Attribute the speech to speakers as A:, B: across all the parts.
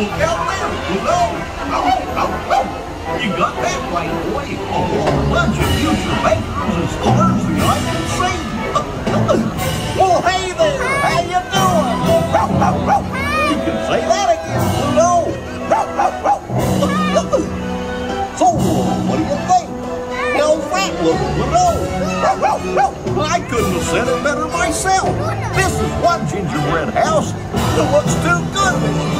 A: look out there, you know. You got that right, boy. A whole bunch of future bankers and stars that I can see. Well, hey there, how you doing? You can say that again, Pluto. So, what do you think? How's that look, Pluto? I couldn't have said it better myself. This is one gingerbread house that looks too good.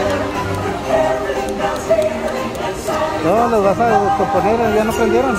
B: No,
C: los vas a componer, ya no prendieron.